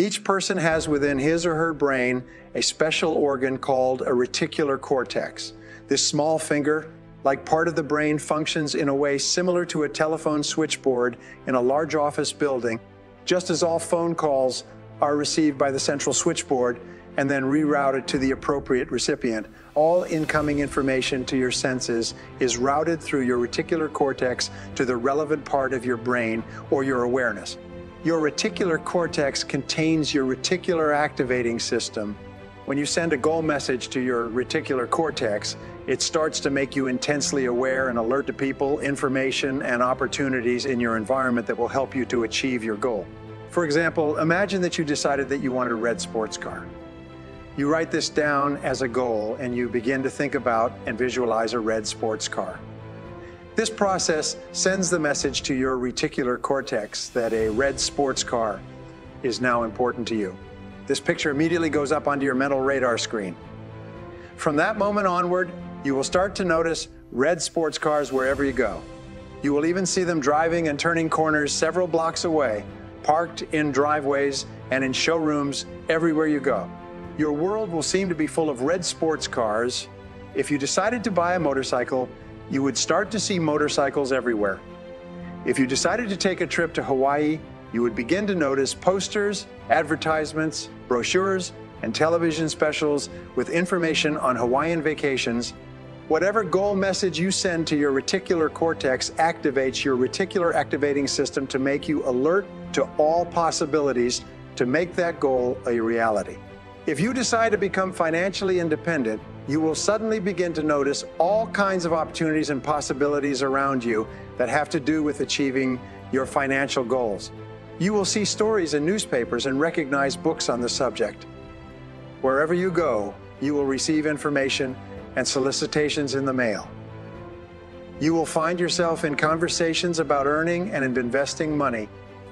Each person has within his or her brain a special organ called a reticular cortex. This small finger, like part of the brain, functions in a way similar to a telephone switchboard in a large office building, just as all phone calls are received by the central switchboard and then rerouted to the appropriate recipient. All incoming information to your senses is routed through your reticular cortex to the relevant part of your brain or your awareness. Your reticular cortex contains your reticular activating system. When you send a goal message to your reticular cortex, it starts to make you intensely aware and alert to people, information, and opportunities in your environment that will help you to achieve your goal. For example, imagine that you decided that you wanted a red sports car. You write this down as a goal and you begin to think about and visualize a red sports car. This process sends the message to your reticular cortex that a red sports car is now important to you. This picture immediately goes up onto your mental radar screen. From that moment onward, you will start to notice red sports cars wherever you go. You will even see them driving and turning corners several blocks away, parked in driveways and in showrooms everywhere you go. Your world will seem to be full of red sports cars. If you decided to buy a motorcycle, you would start to see motorcycles everywhere. If you decided to take a trip to Hawaii, you would begin to notice posters, advertisements, brochures, and television specials with information on Hawaiian vacations. Whatever goal message you send to your reticular cortex activates your reticular activating system to make you alert to all possibilities to make that goal a reality. If you decide to become financially independent, you will suddenly begin to notice all kinds of opportunities and possibilities around you that have to do with achieving your financial goals. You will see stories in newspapers and recognize books on the subject. Wherever you go, you will receive information and solicitations in the mail. You will find yourself in conversations about earning and investing money.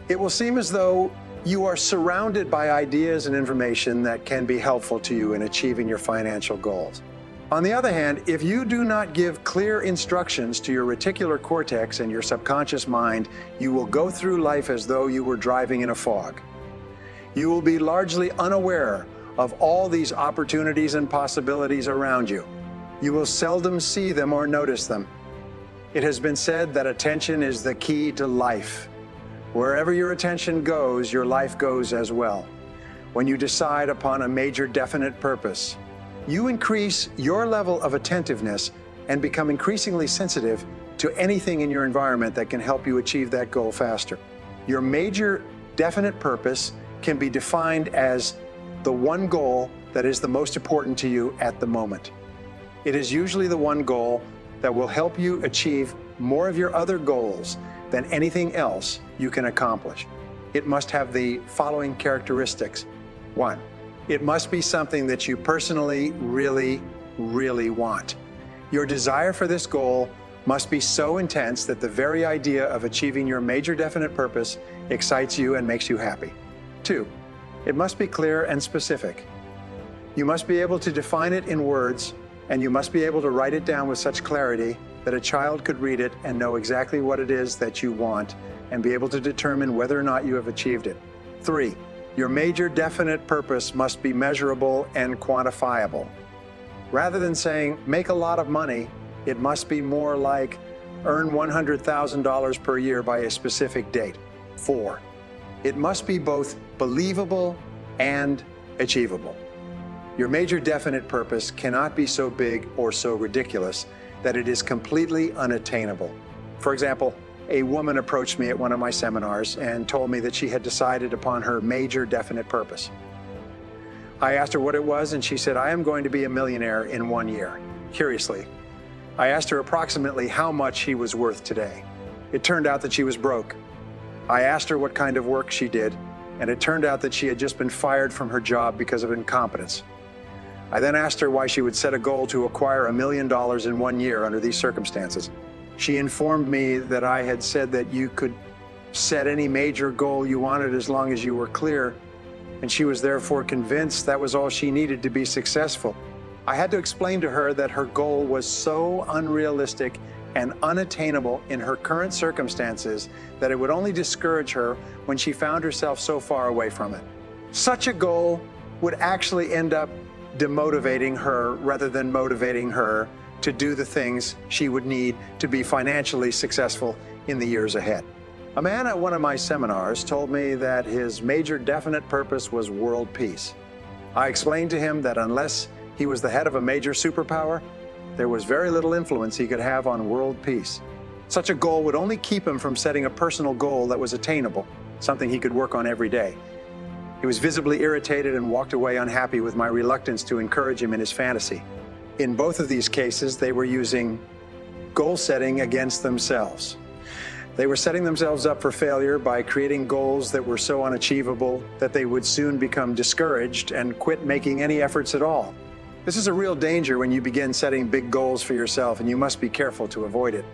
It will seem as though you are surrounded by ideas and information that can be helpful to you in achieving your financial goals. On the other hand, if you do not give clear instructions to your reticular cortex and your subconscious mind, you will go through life as though you were driving in a fog. You will be largely unaware of all these opportunities and possibilities around you. You will seldom see them or notice them. It has been said that attention is the key to life. Wherever your attention goes, your life goes as well. When you decide upon a major definite purpose, you increase your level of attentiveness and become increasingly sensitive to anything in your environment that can help you achieve that goal faster. Your major definite purpose can be defined as the one goal that is the most important to you at the moment. It is usually the one goal that will help you achieve more of your other goals than anything else you can accomplish. It must have the following characteristics. One, it must be something that you personally really, really want. Your desire for this goal must be so intense that the very idea of achieving your major definite purpose excites you and makes you happy. Two, it must be clear and specific. You must be able to define it in words, and you must be able to write it down with such clarity that a child could read it and know exactly what it is that you want and be able to determine whether or not you have achieved it. Three, your major definite purpose must be measurable and quantifiable. Rather than saying, make a lot of money, it must be more like earn $100,000 per year by a specific date. Four, it must be both believable and achievable. Your major definite purpose cannot be so big or so ridiculous that it is completely unattainable. For example, a woman approached me at one of my seminars and told me that she had decided upon her major definite purpose. I asked her what it was, and she said, I am going to be a millionaire in one year. Curiously, I asked her approximately how much he was worth today. It turned out that she was broke. I asked her what kind of work she did, and it turned out that she had just been fired from her job because of incompetence. I then asked her why she would set a goal to acquire a million dollars in one year under these circumstances. She informed me that I had said that you could set any major goal you wanted as long as you were clear, and she was therefore convinced that was all she needed to be successful. I had to explain to her that her goal was so unrealistic and unattainable in her current circumstances that it would only discourage her when she found herself so far away from it. Such a goal would actually end up demotivating her rather than motivating her to do the things she would need to be financially successful in the years ahead. A man at one of my seminars told me that his major definite purpose was world peace. I explained to him that unless he was the head of a major superpower, there was very little influence he could have on world peace. Such a goal would only keep him from setting a personal goal that was attainable, something he could work on every day. He was visibly irritated and walked away unhappy with my reluctance to encourage him in his fantasy. In both of these cases, they were using goal setting against themselves. They were setting themselves up for failure by creating goals that were so unachievable that they would soon become discouraged and quit making any efforts at all. This is a real danger when you begin setting big goals for yourself, and you must be careful to avoid it.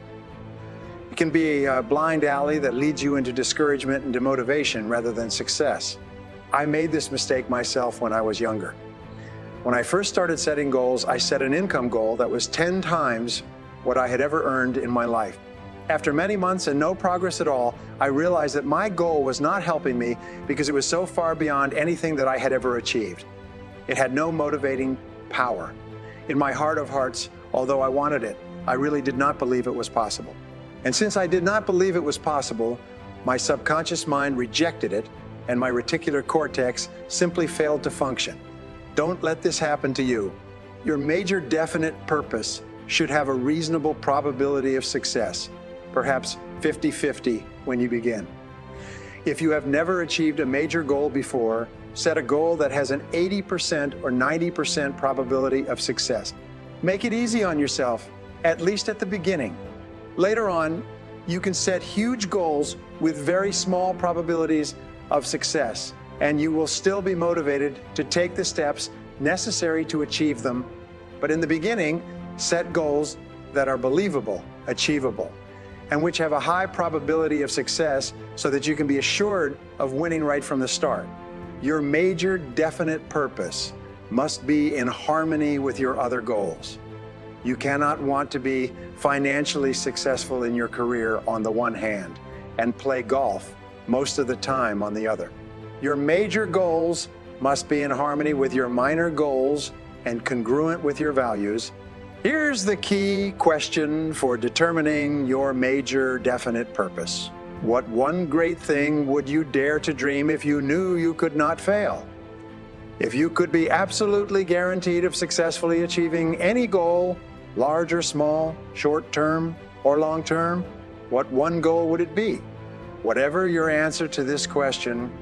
It can be a uh, blind alley that leads you into discouragement and demotivation rather than success. I made this mistake myself when I was younger. When I first started setting goals, I set an income goal that was 10 times what I had ever earned in my life. After many months and no progress at all, I realized that my goal was not helping me because it was so far beyond anything that I had ever achieved. It had no motivating power. In my heart of hearts, although I wanted it, I really did not believe it was possible. And since I did not believe it was possible, my subconscious mind rejected it and my reticular cortex simply failed to function. Don't let this happen to you. Your major definite purpose should have a reasonable probability of success, perhaps 50 50 when you begin. If you have never achieved a major goal before, set a goal that has an 80% or 90% probability of success. Make it easy on yourself, at least at the beginning. Later on, you can set huge goals with very small probabilities of success, and you will still be motivated to take the steps necessary to achieve them. But in the beginning, set goals that are believable, achievable, and which have a high probability of success so that you can be assured of winning right from the start. Your major definite purpose must be in harmony with your other goals. You cannot want to be financially successful in your career on the one hand and play golf most of the time on the other. Your major goals must be in harmony with your minor goals and congruent with your values. Here's the key question for determining your major definite purpose. What one great thing would you dare to dream if you knew you could not fail? If you could be absolutely guaranteed of successfully achieving any goal, large or small, short term or long term, what one goal would it be? Whatever your answer to this question,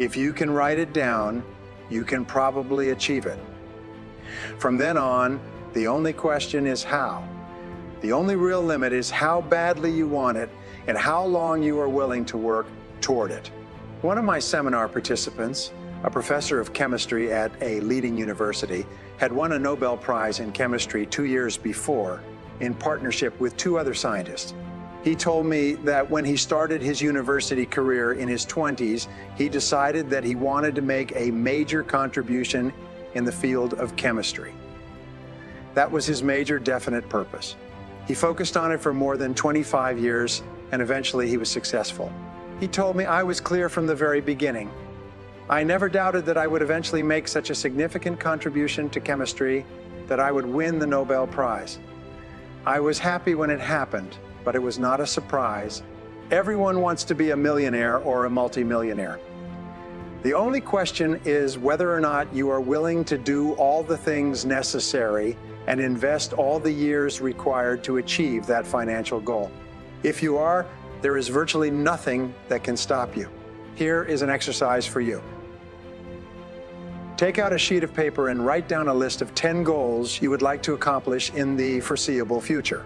if you can write it down, you can probably achieve it. From then on, the only question is how. The only real limit is how badly you want it and how long you are willing to work toward it. One of my seminar participants, a professor of chemistry at a leading university, had won a Nobel Prize in chemistry two years before in partnership with two other scientists. He told me that when he started his university career in his 20s, he decided that he wanted to make a major contribution in the field of chemistry. That was his major definite purpose. He focused on it for more than 25 years, and eventually he was successful. He told me I was clear from the very beginning. I never doubted that I would eventually make such a significant contribution to chemistry that I would win the Nobel Prize. I was happy when it happened, but it was not a surprise. Everyone wants to be a millionaire or a multimillionaire. The only question is whether or not you are willing to do all the things necessary and invest all the years required to achieve that financial goal. If you are, there is virtually nothing that can stop you. Here is an exercise for you. Take out a sheet of paper and write down a list of 10 goals you would like to accomplish in the foreseeable future.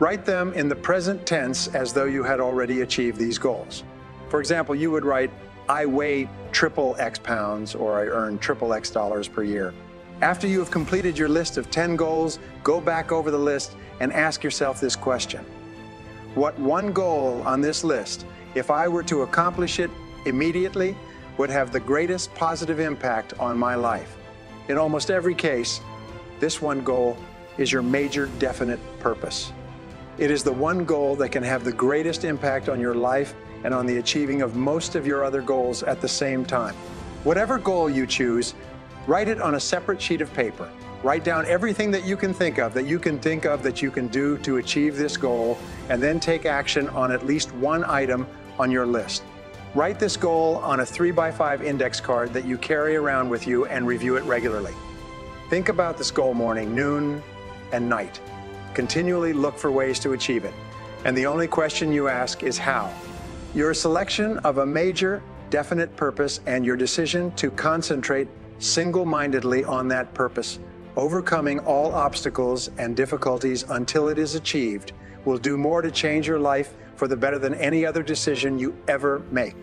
Write them in the present tense as though you had already achieved these goals. For example, you would write, I weigh triple X pounds or I earn triple X dollars per year. After you have completed your list of 10 goals, go back over the list and ask yourself this question. What one goal on this list, if I were to accomplish it immediately, would have the greatest positive impact on my life? In almost every case, this one goal is your major definite purpose. It is the one goal that can have the greatest impact on your life and on the achieving of most of your other goals at the same time. Whatever goal you choose, write it on a separate sheet of paper. Write down everything that you can think of that you can think of that you can do to achieve this goal, and then take action on at least one item on your list. Write this goal on a 3x5 index card that you carry around with you and review it regularly. Think about this goal morning, noon, and night. Continually look for ways to achieve it. And the only question you ask is how. Your selection of a major, definite purpose and your decision to concentrate single mindedly on that purpose, overcoming all obstacles and difficulties until it is achieved, will do more to change your life for the better than any other decision you ever make.